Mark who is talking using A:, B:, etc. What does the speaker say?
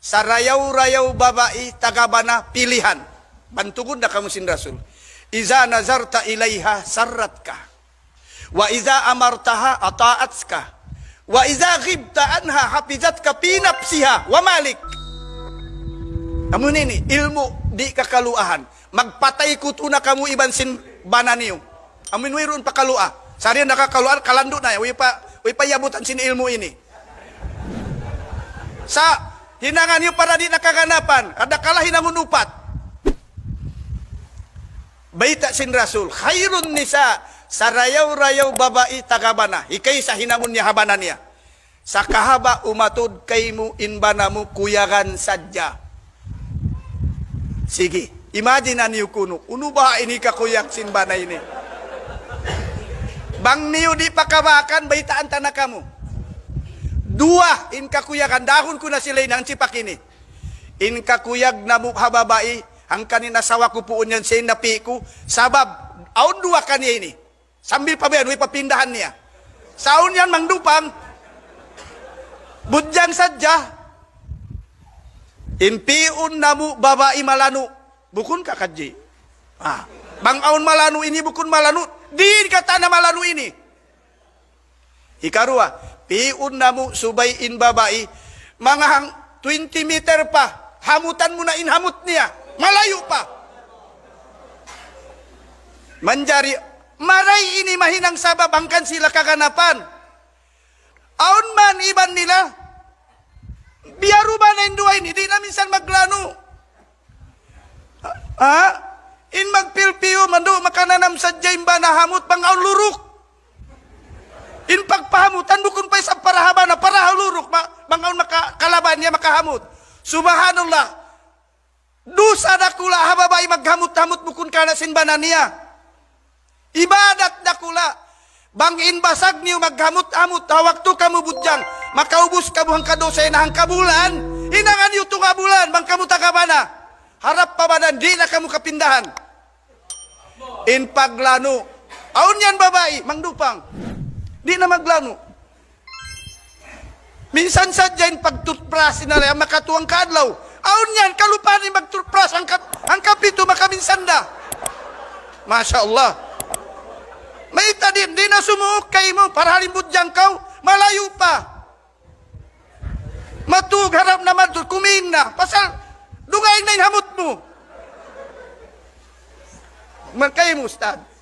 A: sarayaw-rayaw babae tagabana pilihan. Bantugon na kamu sin Rasul. Iza nazarta ilaiha sarrat ka. Wa iza amartaha ataat ka. Wa iza ghibta anha hafizat ka pinapsiha wa malik. Kamu nini ilmu di kakaluahan. Magpatay ko na kamu iban sin bananiyo. Amin wiron pakalua. Sari nakakaluan kalandu na. Pa wi pa yabutan sin ilmu ini. Sa hinangan niyo para di nakaganapan. Kada kalah hinangon upat. Baita sin Rasul. Khairun nisa sarayaw-rayaw babae tagabana. Hikay sa niya. Sa kahaba umatud kay mo inbanamu kuyagan sadya. Sige, imagine niyo kuno. Uno ba ini kakuyak sinbana ini? Bang niyo di pakawakan, baitaan tanah kamu. Dua, in kakuyakan, dahon ko na sila ng cipak ini. In kakuyag na hababai, ang kanina sawa ko po yan napi ko, sabab, aun dua kanya ini. Sambil pa ba papindahan niya. Saun yan, mangdupang, budyang sadya, Impiun namu babai malanu. Bukun ka kaji. Ah. Bang aun malanu ini bukun malanu. Di kata na malanu ini. Ikarua. Piun namu subayin babai. Mga hang 20 meter pa. Hamutan mo na inhamut niya. Malayo pa. Manjari. Maray ini mahinang sabab angkan sila kaganapan. Aun man iban nila Biaro ba na indua ini? Di na minsan maglano. Ha? In magpilpiyo, mando makananam sa ba na hamot pang luruk. In pagpahamutan, bukun pa sa parahaba na parahaluruk, ma, mangaon makakalaban niya makahamot. Subhanallah. Dusa na kula hababay maghamot-hamot bukun ka na sinbanan niya. Ibadat na kula. Bangin basag niyo maghamot-hamot, hawak to kamu budyang, makaubos ka buhang kadosay na kabulan, hinangan niyo to kabulan, bang kamu takabana. Harap pa ba di na kamu kapindahan. In aun yan babae, mangdupang, di na maglano. Minsan sa dyan, pagtutpras na lang, makatuwang kadlaw. Aun yan, kalupan ni magtutpras, ang, kap, ang kapito makaminsanda. Masya Allah. May tadin, di na sumukay mo para halimbut kau, malayo pa. Matug harap na matug, kuming na. Pasal, dungay na yung hamot mo. Magkay mo, Ustad.